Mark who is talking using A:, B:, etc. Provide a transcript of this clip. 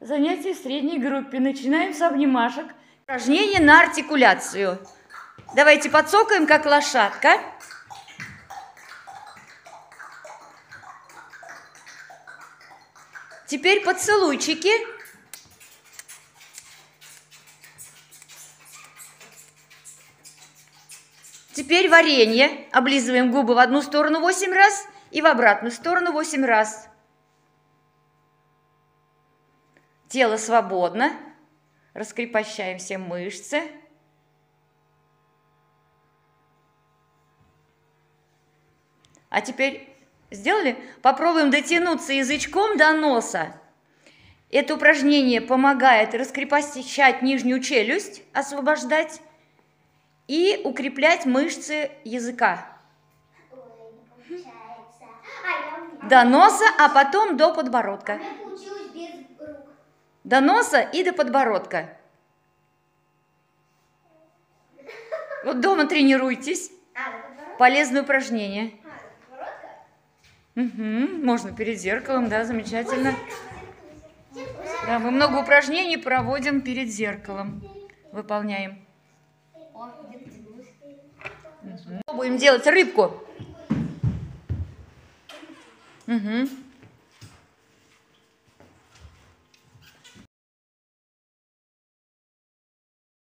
A: Занятие в средней группе. Начинаем с обнимашек. Упражнение на артикуляцию. Давайте подсокаем, как лошадка. Теперь поцелуйчики. Теперь варенье. Облизываем губы в одну сторону 8 раз и в обратную сторону 8 раз. Тело свободно. Раскрепощаем все мышцы. А теперь сделали? Попробуем дотянуться язычком до носа. Это упражнение помогает раскрепощать нижнюю челюсть, освобождать и укреплять мышцы языка.
B: Ой. А.
A: До носа, а потом до подбородка.
B: У
A: До носа и до подбородка. Вот дома тренируйтесь.
B: А?
A: Полезное упражнение. Мгм, Можно перед зеркалом, да, замечательно. Да, мы много упражнений проводим перед зеркалом. Выполняем.
B: Тянулась.
A: Будем делать рыбку. Мгм.